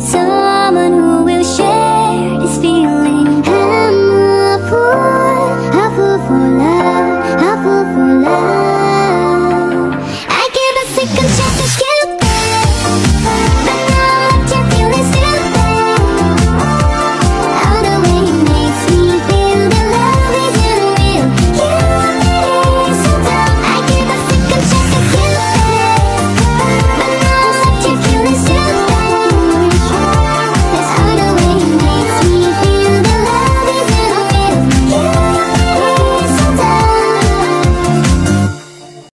someone who